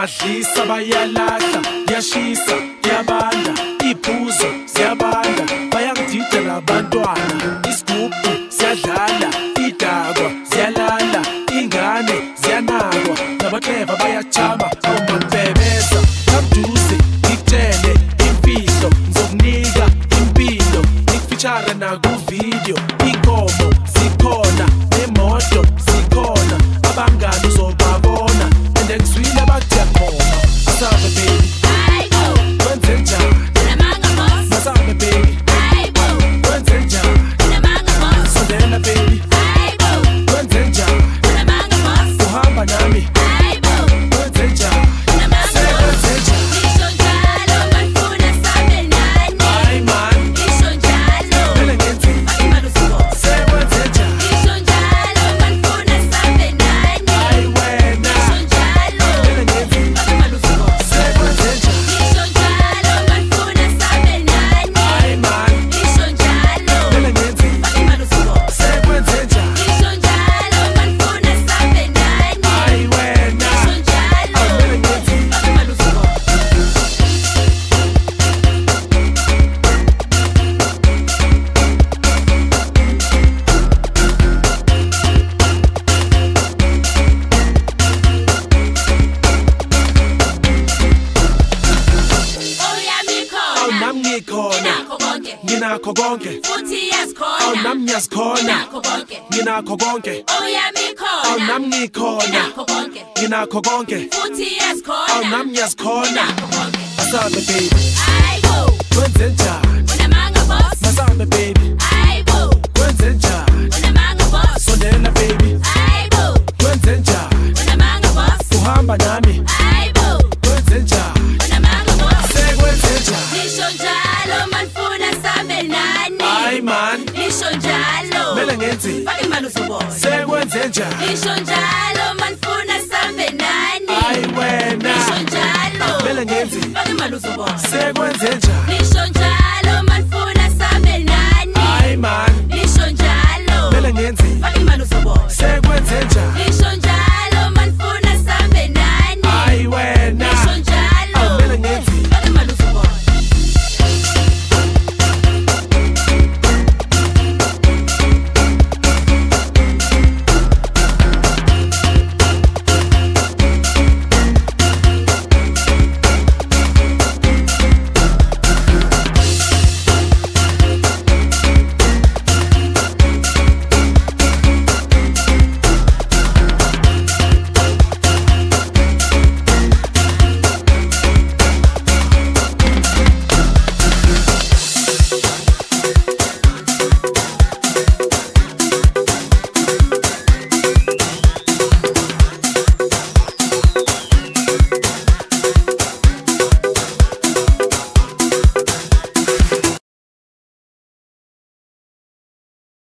madlisa bayalahla yashisa nakho konke. Futhi yasikhona awunami oh, ngiyasikhona nakho konke. Nginakho konke. Oh, Oyami khona. Oh, awunami ngikhona. Nakho konke. Nginakho konke. Futhi yasikhona awunami ngiyasikhona nakho konke. Asabe baby? Ayibo kwenzenjani sekwenze njani Nisho njalo manifuna sambe nani? Hayi wena. Nisho njalo vele ngenzeni Fake imali uzobona. Sekwenze njani? Nisho njalo manifuna sambe nani? Hayi man. Nisho njalo vele ngenzeni Fake imali uzobona. Sekwenze